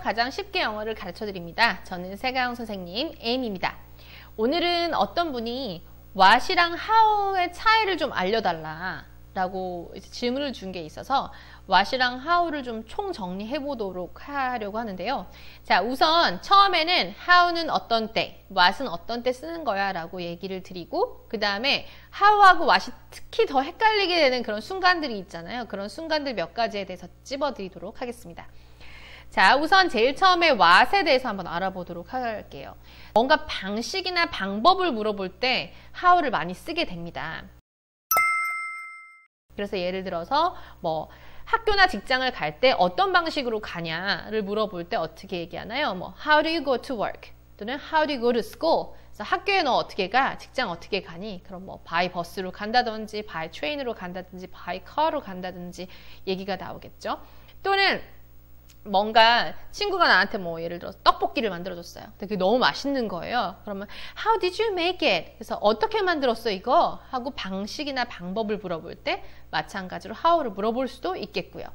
가장 쉽게 영어를 가르쳐 드립니다. 저는 세가영 선생님 에임입니다. 오늘은 어떤 분이 what이랑 how의 차이를 좀 알려달라 라고 질문을 준 게 있어서 what이랑 how를 좀 총정리해 보도록 하려고 하는데요. 자, 우선 처음에는 how는 어떤 때, what은 어떤 때 쓰는 거야 라고 얘기를 드리고 그 다음에 how하고 what이 특히 더 헷갈리게 되는 그런 순간들이 있잖아요. 그런 순간들 몇 가지에 대해서 찝어 드리도록 하겠습니다. 자, 우선 제일 처음에 what에 대해서 한번 알아보도록 할게요. 뭔가 방식이나 방법을 물어볼 때 how를 많이 쓰게 됩니다. 그래서 예를 들어서 뭐 학교나 직장을 갈 때 어떤 방식으로 가냐를 물어볼 때 어떻게 얘기하나요? 뭐 How do you go to work? 또는 How do you go to school? 그래서 학교에 너 어떻게 가? 직장 어떻게 가니? 그럼 뭐 by bus로 간다든지 by train으로 간다든지 by car로 간다든지 얘기가 나오겠죠. 또는 뭔가 친구가 나한테 뭐 예를 들어 떡볶이를 만들어줬어요. 근데 그게 너무 맛있는 거예요. 그러면 How did you make it? 그래서 어떻게 만들었어 이거? 하고 방식이나 방법을 물어볼 때 마찬가지로 how를 물어볼 수도 있겠고요.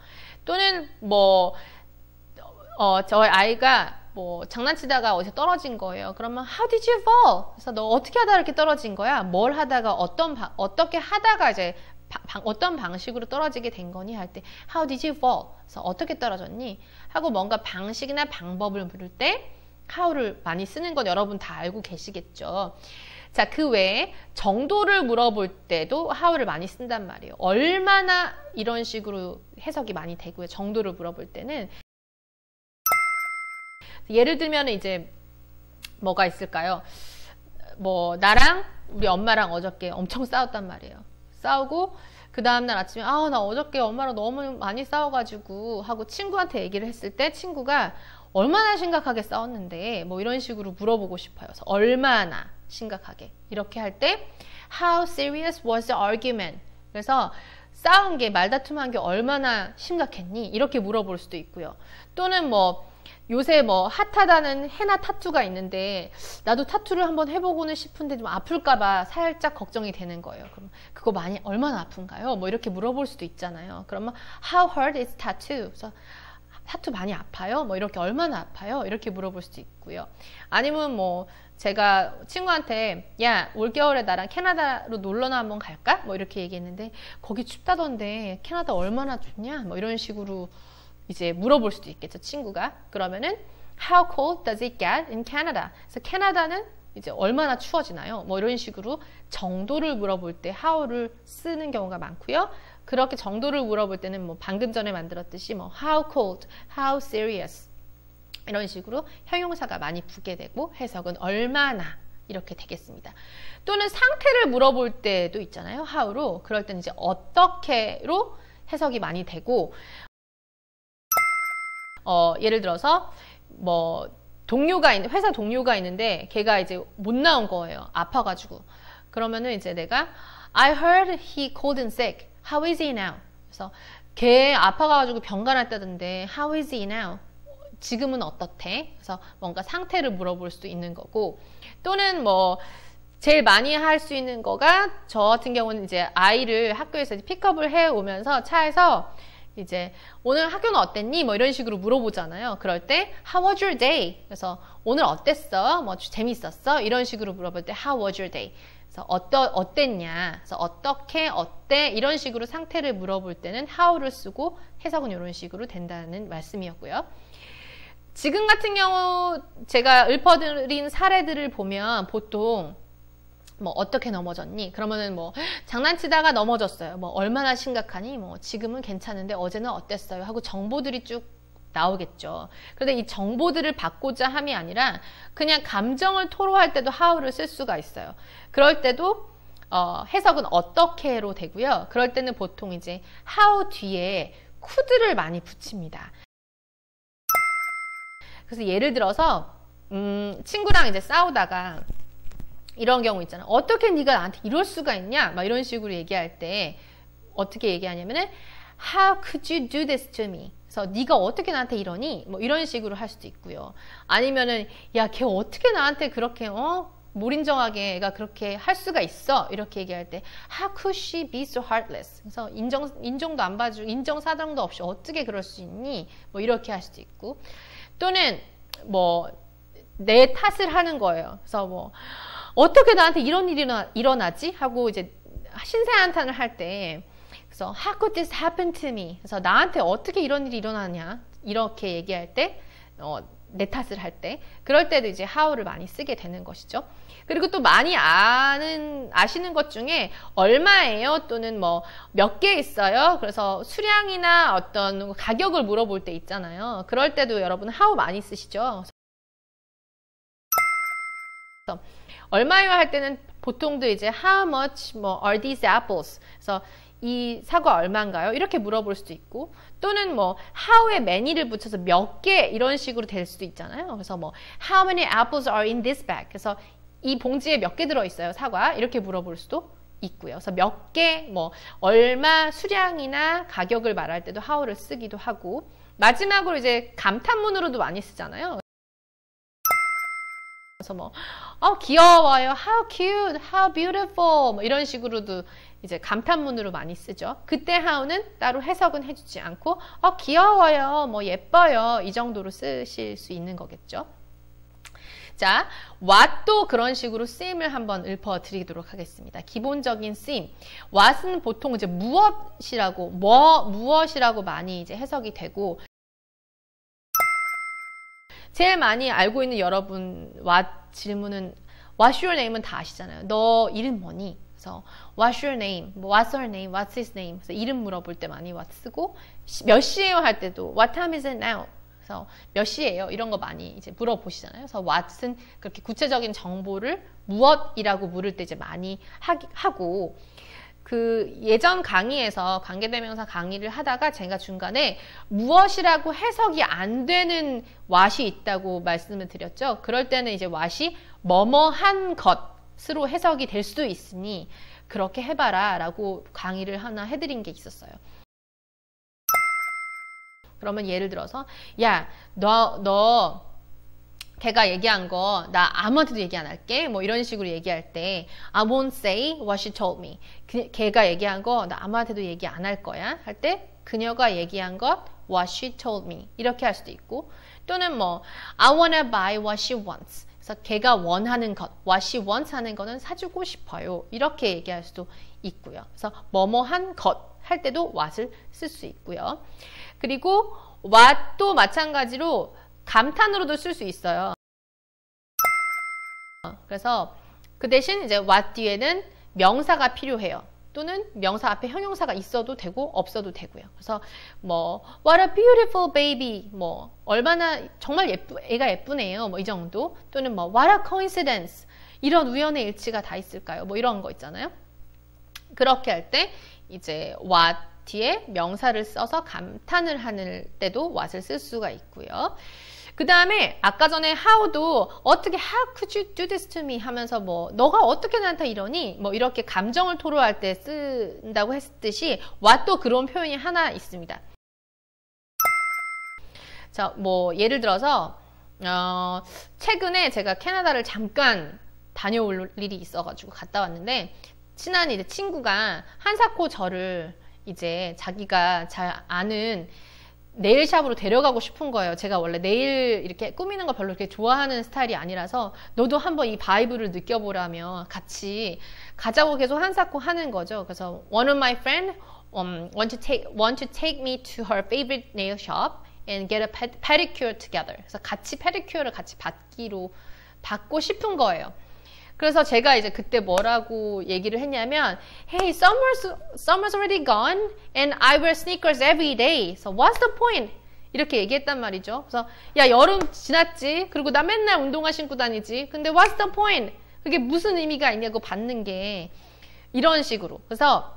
또는 뭐 어, 저희 아이가 뭐 장난치다가 어디서 떨어진 거예요. 그러면 how did you fall? 그래서 너 어떻게 하다 이렇게 떨어진 거야? 뭘 하다가 어떤 어떻게 하다가 이제 방, 어떤 방식으로 떨어지게 된 거니 할 때 How did you fall? 그래서 어떻게 떨어졌니? 하고 뭔가 방식이나 방법을 물을 때 how를 많이 쓰는 건 여러분 다 알고 계시겠죠. 자, 그 외에 정도를 물어볼 때도 how를 많이 쓴단 말이에요. 얼마나 이런 식으로 해석이 많이 되고요. 정도를 물어볼 때는 예를 들면 이제 뭐가 있을까요? 뭐 나랑 우리 엄마랑 어저께 엄청 싸웠단 말이에요. 싸우고 그 다음날 아침에 아 나 어저께 엄마랑 너무 많이 싸워가지고 하고 친구한테 얘기를 했을 때 친구가 얼마나 심각하게 싸웠는데 뭐 이런 식으로 물어보고 싶어요. 얼마나 심각하게 이렇게 할 때 How serious was the argument? 그래서 싸운 게 말다툼한 게 얼마나 심각했니? 이렇게 물어볼 수도 있고요. 또는 뭐 요새 뭐 핫하다는 헤나 타투가 있는데 나도 타투를 한번 해보고는 싶은데 좀 아플까봐 살짝 걱정이 되는 거예요. 그럼 그거 많이 얼마나 아픈가요? 뭐 이렇게 물어볼 수도 있잖아요. 그러면 How hard is tattoo? 그래서 타투 많이 아파요? 뭐 이렇게 얼마나 아파요? 이렇게 물어볼 수도 있고요. 아니면 뭐 제가 친구한테 야 올겨울에 나랑 캐나다로 놀러나 한번 갈까? 뭐 이렇게 얘기했는데 거기 춥다던데 캐나다 얼마나 좋냐? 뭐 이런 식으로 이제 물어볼 수도 있겠죠, 친구가. 그러면은 How cold does it get in Canada? 그래서 캐나다는 이제 얼마나 추워지나요? 뭐 이런 식으로 정도를 물어볼 때 how를 쓰는 경우가 많고요. 그렇게 정도를 물어볼 때는 뭐 방금 전에 만들었듯이 뭐 how cold, how serious 이런 식으로 형용사가 많이 붙게 되고 해석은 얼마나 이렇게 되겠습니다. 또는 상태를 물어볼 때도 있잖아요. how로. 그럴 때는 이제 어떻게로 해석이 많이 되고 어, 예를 들어서 뭐 동료가 있는 회사 동료가 있는데 걔가 이제 못 나온 거예요. 아파가지고 그러면은 이제 내가 I heard he called in sick. How is he now? 그래서 걔 아파가지고 병가 났다던데 How is he now? 지금은 어떻대? 그래서 뭔가 상태를 물어볼 수도 있는 거고 또는 뭐 제일 많이 할 수 있는 거가 저 같은 경우는 이제 아이를 학교에서 픽업을 해 오면서 차에서 이제 오늘 학교는 어땠니? 뭐 이런 식으로 물어보잖아요. 그럴 때 How was your day? 그래서 오늘 어땠어? 뭐 재밌었어? 이런 식으로 물어볼 때 How was your day? 그래서 어떠, 어땠냐? 그래서 어떻게, 어때? 이런 식으로 상태를 물어볼 때는 how를 쓰고 해석은 이런 식으로 된다는 말씀이었고요. 지금 같은 경우 제가 읊어드린 사례들을 보면 보통 뭐 어떻게 넘어졌니? 그러면은 뭐 장난치다가 넘어졌어요. 뭐 얼마나 심각하니? 뭐 지금은 괜찮은데 어제는 어땠어요? 하고 정보들이 쭉 나오겠죠. 그런데 이 정보들을 받고자 함이 아니라 그냥 감정을 토로할 때도 how를 쓸 수가 있어요. 그럴 때도 어, 해석은 어떻게로 되고요. 그럴 때는 보통 이제 how 뒤에 could를 많이 붙입니다. 그래서 예를 들어서 음, 친구랑 이제 싸우다가 이런 경우 있잖아. 어떻게 네가 나한테 이럴 수가 있냐? 막 이런 식으로 얘기할 때 어떻게 얘기하냐면은 How could you do this to me? 그래서 네가 어떻게 나한테 이러니? 뭐 이런 식으로 할 수도 있고요. 아니면은 야, 걔 어떻게 나한테 그렇게 어? 무인정하게 애가 그렇게 할 수가 있어 이렇게 얘기할 때 How could she be so heartless? 그래서 인정 인정도 안 봐주고 인정 사정도 없이 어떻게 그럴 수 있니? 뭐 이렇게 할 수도 있고 또는 뭐 내 탓을 하는 거예요. 그래서 뭐 어떻게 나한테 이런 일이 일어나, 지 하고 이제 신세한탄을 할 때 그래서 How could this happen to me? 그래서 나한테 어떻게 이런 일이 일어나냐 이렇게 얘기할 때 어, 내 탓을 할 때 그럴 때도 이제 how를 많이 쓰게 되는 것이죠. 그리고 또 많이 아는 아시는 것 중에 얼마예요 또는 뭐 몇 개 있어요. 그래서 수량이나 어떤 가격을 물어볼 때 있잖아요. 그럴 때도 여러분 how 많이 쓰시죠. 얼마요 할 때는 보통도 이제 how much 뭐 are these apples 그래서 이 사과 얼마인가요? 이렇게 물어볼 수도 있고 또는 뭐 how에 many를 붙여서 몇 개 이런 식으로 될 수도 있잖아요. 그래서 뭐 how many apples are in this bag? 그래서 이 봉지에 몇 개 들어 있어요? 사과 이렇게 물어볼 수도 있고요. 그래서 몇 개, 뭐 얼마 수량이나 가격을 말할 때도 how를 쓰기도 하고 마지막으로 이제 감탄문으로도 많이 쓰잖아요. 그래서 뭐, 어, 귀여워요. How cute, how beautiful. 뭐 이런 식으로도 이제 감탄문으로 많이 쓰죠. 그때 how는 따로 해석은 해주지 않고, 어, 귀여워요. 뭐 예뻐요. 이 정도로 쓰실 수 있는 거겠죠. 자, what도 그런 식으로 쓰임을 한번 읊어드리도록 하겠습니다. 기본적인 쓰임. what은 보통 이제 무엇이라고, 뭐, 무엇이라고 많이 이제 해석이 되고, 제일 많이 알고 있는 여러분 와 질문은 What's your name은 다 아시잖아요. 너 이름 뭐니? 그래서 What's your name? 뭐 What's her name? What's his name? 그래서 이름 물어볼 때 많이 what 쓰고 몇 시에요 할 때도 What time is it now? 그래서 몇 시에요? 이런 거 많이 이제 물어보시잖아요. 그래서 what은 그렇게 구체적인 정보를 무엇이라고 물을 때 이제 많이 하고 그 예전 강의에서 관계대명사 강의를 하다가 제가 중간에 무엇이라고 해석이 안 되는 왓이 있다고 말씀을 드렸죠. 그럴 때는 이제 왓이 뭐뭐한 것으로 해석이 될 수도 있으니 그렇게 해봐라 라고 강의를 하나 해드린 게 있었어요. 그러면 예를 들어서 야 너 너 걔가 얘기한 거 나 아무한테도 얘기 안 할게 뭐 이런 식으로 얘기할 때 I won't say what she told me. 그, 걔가 얘기한 거 나 아무한테도 얘기 안 할 거야? 할 때 그녀가 얘기한 것 what she told me. 이렇게 할 수도 있고. 또는 뭐 I wanna buy what she wants. 그래서 걔가 원하는 것 what she wants 하는 거는 사주고 싶어요. 이렇게 얘기할 수도 있고요. 그래서 뭐뭐한 것 할 때도 what을 쓸 수 있고요. 그리고 what도 마찬가지로 감탄으로도 쓸 수 있어요. 그래서 그 대신 이제 what 뒤에는 명사가 필요해요. 또는 명사 앞에 형용사가 있어도 되고 없어도 되고요. 그래서 뭐 what a beautiful baby 뭐 얼마나 정말 예쁘 애가 예쁘네요. 뭐 이 정도 또는 뭐 what a coincidence 이런 우연의 일치가 다 있을까요? 뭐 이런 거 있잖아요. 그렇게 할 때 이제 what 뒤에 명사를 써서 감탄을 하는 때도 what을 쓸 수가 있고요. 그 다음에 아까 전에 how도 어떻게 how could you do this to me 하면서 뭐 너가 어떻게 나한테 이러니 뭐 이렇게 감정을 토로할 때 쓴다고 했듯이 what도 그런 표현이 하나 있습니다. 자, 뭐 예를 들어서 어, 최근에 제가 캐나다를 잠깐 다녀올 일이 있어가지고 갔다 왔는데 친한 이제 친구가 한사코 저를 이제 자기가 잘 아는 nail shop으로 데려가고 싶은 거예요. 제가 원래 네일 이렇게 꾸미는 거 별로 그렇게 좋아하는 스타일이 아니라서 너도 한번 이 vibe를 느껴보라며 같이 가자고 계속 한사코 하는 거죠. 그래서 one of my friend um, want to take want to take me to her favorite nail shop and get a pedicure together. 그래서 같이 페디큐어를 같이 받기로 받고 싶은 거예요. 그래서 제가 이제 그때 뭐라고 얘기를 했냐면 Hey, summer's, summer's already gone and I wear sneakers every day. So what's the point? 이렇게 얘기했단 말이죠. 그래서 야 여름 지났지. 그리고 나 맨날 운동화 신고 다니지. 근데 what's the point? 그게 무슨 의미가 있냐고 받는 게 이런 식으로. 그래서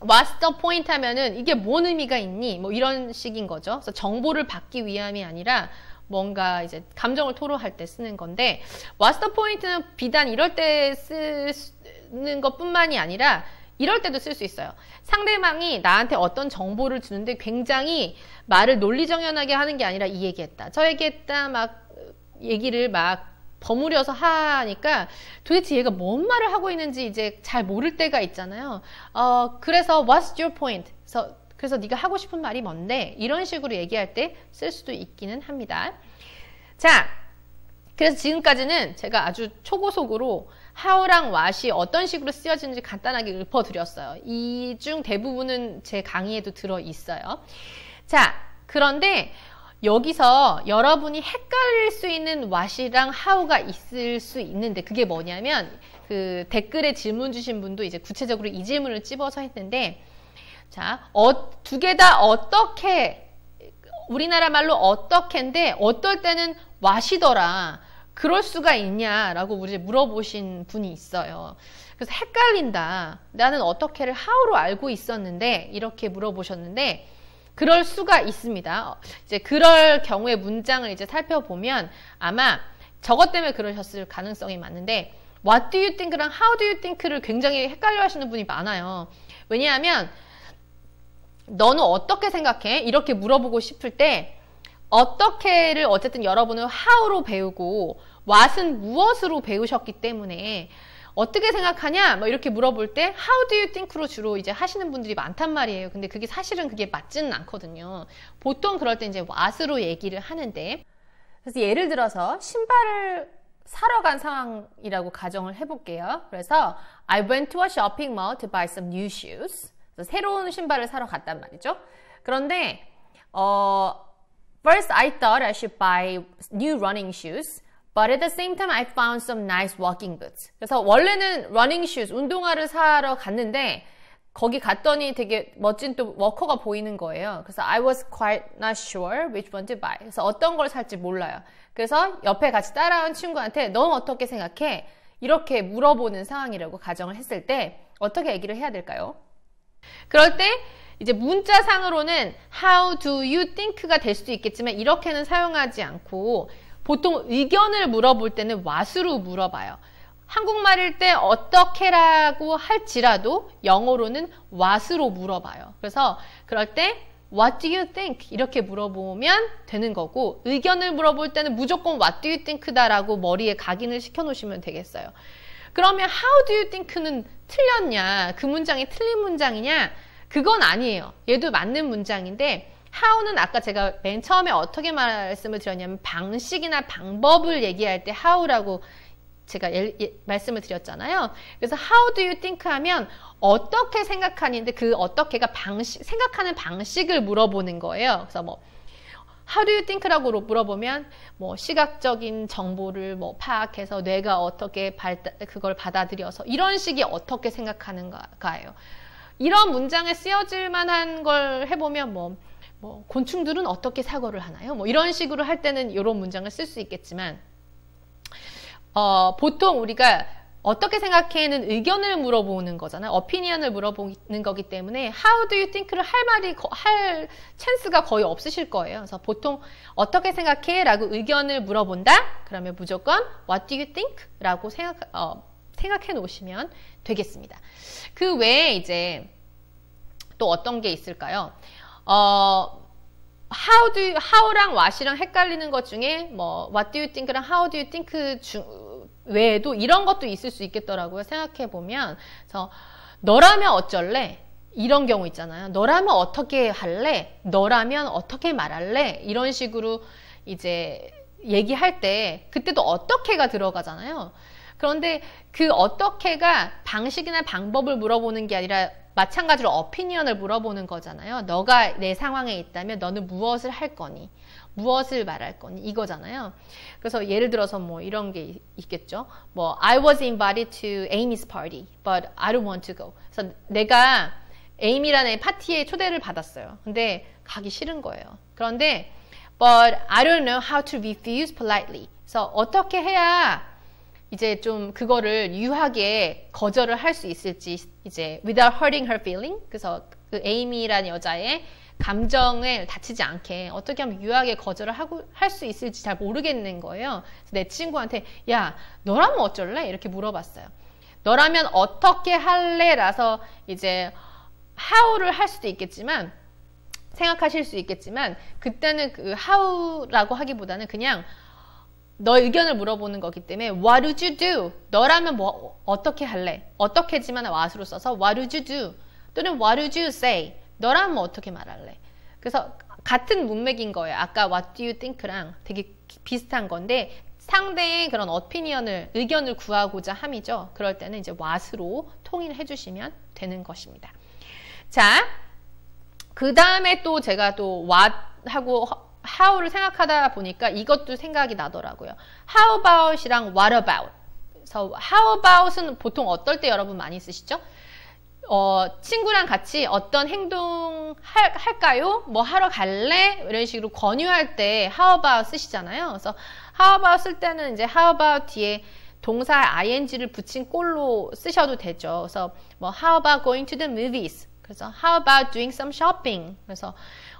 what's the point 하면은 이게 뭔 의미가 있니? 뭐 이런 식인 거죠. 그래서 정보를 받기 위함이 아니라 뭔가 이제 감정을 토로할 때 쓰는 건데 the point는 비단 이럴 때 쓰는 것뿐만이 아니라 이럴 때도 쓸 수 있어요. 상대방이 나한테 어떤 정보를 주는데 굉장히 말을 논리정연하게 하는 게 아니라 이 얘기했다. 저 얘기했다. 막 얘기를 막 버무려서 하니까 도대체 얘가 뭔 말을 하고 있는지 이제 잘 모를 때가 있잖아요. 어, 그래서 what's your point? 그래서 네가 하고 싶은 말이 뭔데? 이런 식으로 얘기할 때 쓸 수도 있기는 합니다. 자, 그래서 지금까지는 제가 아주 초고속으로 how랑 what이 어떤 식으로 쓰여지는지 간단하게 읊어드렸어요. 이 중 대부분은 제 강의에도 들어 있어요. 자, 그런데 여기서 여러분이 헷갈릴 수 있는 what이랑 how가 있을 수 있는데 그게 뭐냐면 그 댓글에 질문 주신 분도 이제 구체적으로 이 질문을 찝어서 했는데 자, 어, 두 개 다 어떻게 우리나라 말로 어떻게인데 어떨 때는 what이더라. 그럴 수가 있냐라고 우리 물어보신 분이 있어요. 그래서 헷갈린다. 나는 어떻게를 how로 알고 있었는데 이렇게 물어보셨는데 그럴 수가 있습니다. 이제 그럴 경우에 문장을 이제 살펴보면 아마 저것 때문에 그러셨을 가능성이 많은데 What do you think랑 How do you think를 굉장히 헷갈려 하시는 분이 많아요. 왜냐하면 너는 어떻게 생각해? 이렇게 물어보고 싶을 때 어떻게를 어쨌든 여러분은 how로 배우고 what은 무엇으로 배우셨기 때문에 어떻게 생각하냐? 뭐 이렇게 물어볼 때 How do you think로 주로 이제 하시는 분들이 많단 말이에요. 근데 그게 사실은 그게 맞지는 않거든요. 보통 그럴 때 이제 what으로 얘기를 하는데 그래서 예를 들어서 신발을 사러 간 상황이라고 가정을 해볼게요. 그래서 I went to a shopping mall to buy some new shoes. 새로운 신발을 사러 갔단 말이죠. 그런데 어, first I thought I should buy new running shoes. But at the same time, I found some nice walking boots. 그래서 원래는 running shoes, 운동화를 사러 갔는데 거기 갔더니 되게 멋진 또 워커가 보이는 거예요. 그래서 I was quite not sure which one to buy. 그래서 어떤 걸 살지 몰라요. 그래서 옆에 같이 따라온 친구한테 넌 어떻게 생각해? 이렇게 물어보는 상황이라고 가정을 했을 때 어떻게 얘기를 해야 될까요? 그럴 때 이제 문자상으로는 how do you think가 될 수도 있겠지만 이렇게는 사용하지 않고 보통 의견을 물어볼 때는 what으로 물어봐요. 한국말일 때 어떻게라고 할지라도 영어로는 what으로 물어봐요. 그래서 그럴 때 What do you think? 이렇게 물어보면 되는 거고 의견을 물어볼 때는 무조건 What do you think다라고 머리에 각인을 시켜 놓으시면 되겠어요. 그러면 How do you think는 틀렸냐? 그 문장이 틀린 문장이냐? 그건 아니에요. 얘도 맞는 문장인데 how는 아까 제가 맨 처음에 어떻게 말씀을 드렸냐면 방식이나 방법을 얘기할 때 how라고 제가 예, 예, 말씀을 드렸잖아요. 그래서 how do you think 하면 어떻게 생각하는데 그 어떻게가 방식, 생각하는 방식을 물어보는 거예요. 그래서 뭐 do you think라고 물어보면 뭐 시각적인 정보를 뭐 파악해서 뇌가 어떻게 발 그걸 받아들여서 이런 식이 어떻게 생각하는가예요. 이런 문장에 쓰여질 만한 걸 해보면 뭐 뭐 곤충들은 어떻게 사고를 하나요? 뭐 이런 식으로 할 때는 이런 문장을 쓸 수 있겠지만 어, 보통 우리가 어떻게 생각해는 의견을 물어보는 거잖아요. 어피니언을 물어보는 거기 때문에 how do you think를 할 말이 할 찬스가 거의 없으실 거예요. 그래서 보통 어떻게 생각해? 라고 의견을 물어본다? 그러면 무조건 what do you think? 라고 생각, 어, 생각해 놓으시면 되겠습니다. 그 외에 이제 또 어떤 게 있을까요? 어, how do you, how랑 what이랑 헷갈리는 것 중에 뭐 what do you think랑 how do you think 중, 외에도 이런 것도 있을 수 있겠더라고요. 생각해 보면 그래서 너라면 어쩔래? 이런 경우 있잖아요. 너라면 어떻게 할래? 너라면 어떻게 말할래? 이런 식으로 이제 얘기할 때 그때도 어떻게가 들어가잖아요. 그런데 그 어떻게가 방식이나 방법을 물어보는 게 아니라 마찬가지로 어피니언을 물어보는 거잖아요. 너가 내 상황에 있다면 너는 무엇을 할 거니? 무엇을 말할 거니? 이거잖아요. 그래서 예를 들어서 뭐 이런 게 있겠죠. 뭐 I was invited to Amy's party, but I don't want to go. 그래서 내가 에이미라는 파티에 초대를 받았어요. 근데 가기 싫은 거예요. 그런데 but I don't know how to refuse politely. 그래서 어떻게 해야 이제 좀 그거를 유하게 거절을 할 수 있을지 이제 without hurting her feeling 그래서 그 에이미라는 여자의 감정을 다치지 않게 어떻게 하면 유하게 거절을 하고 할 수 있을지 잘 모르겠는 거예요. 내 친구한테 야 너라면 어쩔래 이렇게 물어봤어요. 너라면 어떻게 할래라서 이제 how를 할 수도 있겠지만 생각하실 수 있겠지만 그때는 그 how라고 하기보다는 그냥 너 의견을 물어보는 거기 때문에 What would you do? 너라면 뭐 어떻게 할래? 어떻게지만 what으로 써서 What would you do? 또는 What would you say? 너라면 뭐 어떻게 말할래? 그래서 같은 문맥인 거예요. 아까 What do you think랑 되게 비슷한 건데 상대의 그런 어피니언을 의견을 구하고자 함이죠. 그럴 때는 이제 what으로 통일해 주시면 되는 것입니다. 자, 그 다음에 또 제가 또 what 하고 how를 생각하다 보니까 이것도 생각이 나더라고요. how about이랑 what about. 그래서 how about은 보통 어떨 때 여러분 많이 쓰시죠? 어, 친구랑 같이 어떤 행동 할, 할까요? 뭐 하러 갈래? 이런 식으로 권유할 때 how about 쓰시잖아요. 그래서 how about 쓸 때는 이제 how about 뒤에 동사 ing를 붙인 꼴로 쓰셔도 되죠. 그래서 뭐 how about going to the movies? 그래서 how about doing some shopping? 그래서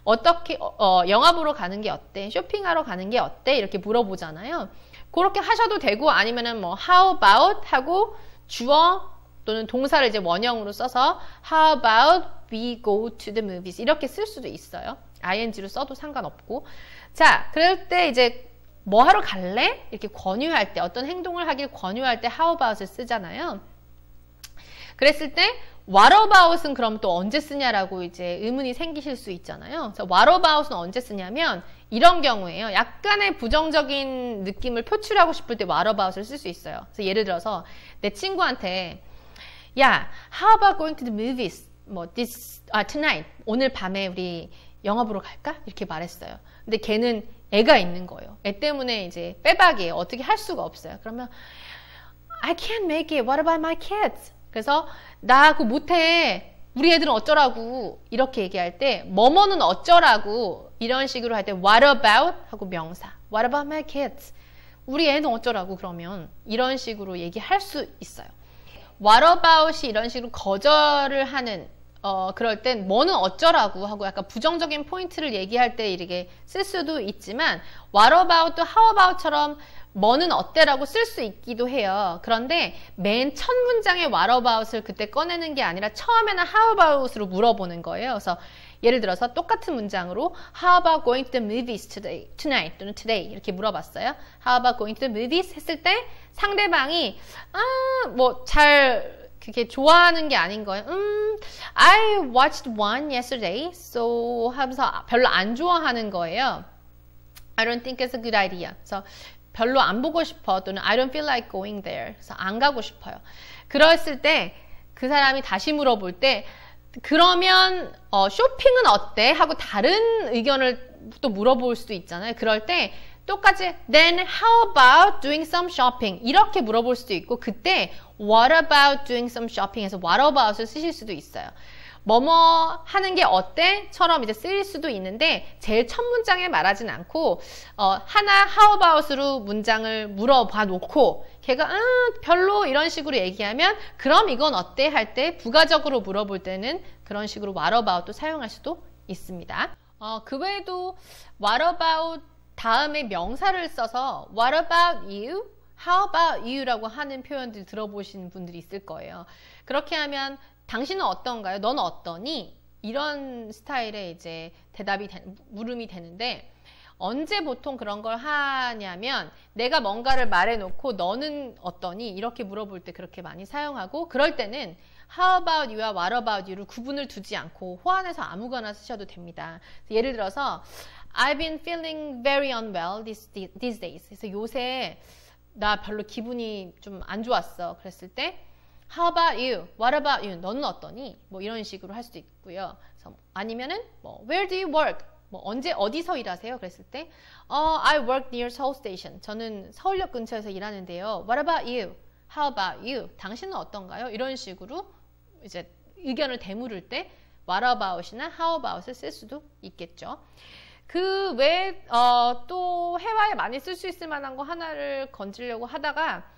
어떻게 어, 어, 영화 보러 가는 게 어때? 쇼핑하러 가는 게 어때? 이렇게 물어보잖아요. 그렇게 하셔도 되고 아니면은 뭐 how about 하고 주어 또는 동사를 이제 원형으로 써서 how about we go to the movies 이렇게 쓸 수도 있어요. ing로 써도 상관없고 자 그럴 때 이제 뭐 하러 갈래? 이렇게 권유할 때 어떤 행동을 하길 권유할 때 how about을 쓰잖아요. 그랬을 때 what about은 그럼 또 언제 쓰냐라고 이제 의문이 생기실 수 있잖아요. 그래서 what about은 언제 쓰냐면 이런 경우에요. 약간의 부정적인 느낌을 표출하고 싶을 때 what about을 쓸 수 있어요. 그래서 예를 들어서 내 친구한테 야, how about going to the movies? 뭐 this 아 tonight 오늘 밤에 우리 영화 보러 갈까? 이렇게 말했어요. 근데 걔는 애가 있는 거예요. 애 때문에 이제 빼박이에요. 어떻게 할 수가 없어요. 그러면 I can't make it. What about my kids? 그래서 나 그거 못해. 우리 애들은 어쩌라고 이렇게 얘기할 때 뭐뭐는 어쩌라고 이런 식으로 할 때 what about 하고 명사 what about my kids 우리 애는 어쩌라고 그러면 이런 식으로 얘기할 수 있어요. About이 이런 식으로 거절을 하는 어, 그럴 땐 뭐는 어쩌라고 하고 약간 부정적인 포인트를 얘기할 때 이렇게 쓸 수도 있지만 about 또 about처럼 뭐는 어때라고 쓸 수 있기도 해요. 그런데 맨 첫 문장의 what about을 그때 꺼내는 게 아니라 처음에는 how about으로 물어보는 거예요. 그래서 예를 들어서 똑같은 문장으로 How about going to the movies today, tonight 또는 today 이렇게 물어봤어요. How about going to the movies 했을 때 상대방이 아 뭐 잘 그게 좋아하는 게 아닌 거예요. 음, I watched one yesterday, so 하면서 별로 안 좋아하는 거예요. I don't think it's a good idea. 그래서 별로 안 보고 싶어 또는 I don't feel like going there. 그래서 안 가고 싶어요. 그랬을 때 그 사람이 다시 물어볼 때 그러면 어, 쇼핑은 어때? 하고 다른 의견을 또 물어볼 수도 있잖아요. 그럴 때 똑같이 then how about doing some shopping 이렇게 물어볼 수도 있고 그때 what about doing some shopping 해서 what about을 쓰실 수도 있어요. 뭐뭐 하는 게 어때? 처럼 이제 쓰일 수도 있는데 제일 첫 문장에 말하진 않고 어, 하나 how about으로 문장을 물어봐 놓고 걔가 아, 별로 이런 식으로 얘기하면 그럼 이건 어때? 할 때 부가적으로 물어볼 때는 그런 식으로 what about도 사용할 수도 있습니다. 어, 그 외에도 what about 다음에 명사를 써서 what about you? How about you? 라고 하는 표현들 들어보신 분들이 있을 거예요. 그렇게 하면 당신은 어떤가요? 넌 어떠니? 이런 스타일의 이제 대답이 되, 물음이 되는데 언제 보통 그런 걸 하냐면 내가 뭔가를 말해놓고 너는 어떠니? 이렇게 물어볼 때 그렇게 많이 사용하고 그럴 때는 how about you와 what about you를 구분을 두지 않고 호환해서 아무거나 쓰셔도 됩니다. 예를 들어서 I've been feeling very unwell these, these days. 그래서 요새 나 별로 기분이 좀 안 좋았어. 그랬을 때 How about you? What about you? 너는 어떠니? 뭐 이런 식으로 할 수도 있고요. 아니면은 뭐 Where do you work? 뭐 언제 어디서 일하세요? 그랬을 때 어, I work near Seoul Station. 저는 서울역 근처에서 일하는데요. What about you? How about you? 당신은 어떤가요? 이런 식으로 이제 의견을 되물을 때 what about이나 how about을 쓸 수도 있겠죠. 그 외에 어, 또 회화에 많이 쓸 수 있을 만한 거 하나를 건지려고 하다가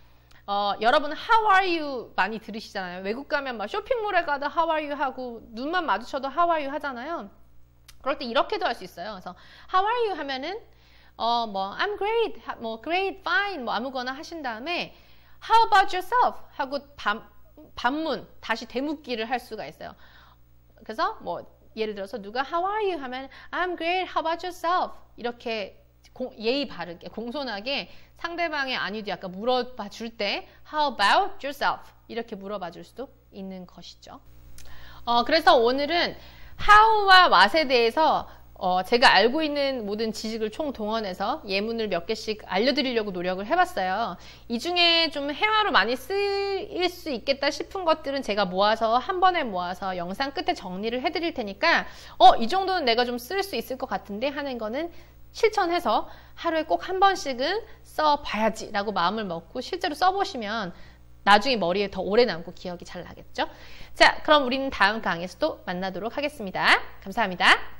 어, 여러분 how are you 많이 들으시잖아요. 외국 가면 막 쇼핑몰에 가도 how are you 하고 눈만 마주쳐도 how are you 하잖아요. 그럴 때 이렇게도 할 수 있어요. 그래서 how are you 하면은 어, 뭐 I'm great, 뭐 great, fine 뭐 아무거나 하신 다음에 how about yourself 하고 반, 반문 다시 되묻기를 할 수가 있어요. 그래서 뭐 예를 들어서 누가 how are you 하면 I'm great, how about yourself 이렇게 공, 예의 바르게 공손하게 상대방의 아니도 약간 물어봐 줄 때 How about yourself? 이렇게 물어봐 줄 수도 있는 것이죠. 어, 그래서 오늘은 how와 what에 대해서 어, 제가 알고 있는 모든 지식을 총동원해서 예문을 몇 개씩 알려드리려고 노력을 해봤어요. 이 중에 좀 회화로 많이 쓰일 수 있겠다 싶은 것들은 제가 모아서 한 번에 모아서 영상 끝에 정리를 해드릴 테니까 어, 이 정도는 내가 좀 쓸 수 있을 것 같은데 하는 거는 실천해서 하루에 꼭 한 번씩은 써봐야지 라고 마음을 먹고 실제로 써보시면 나중에 머리에 더 오래 남고 기억이 잘 나겠죠? 자, 그럼 우리는 다음 강에서 또 만나도록 하겠습니다. 감사합니다.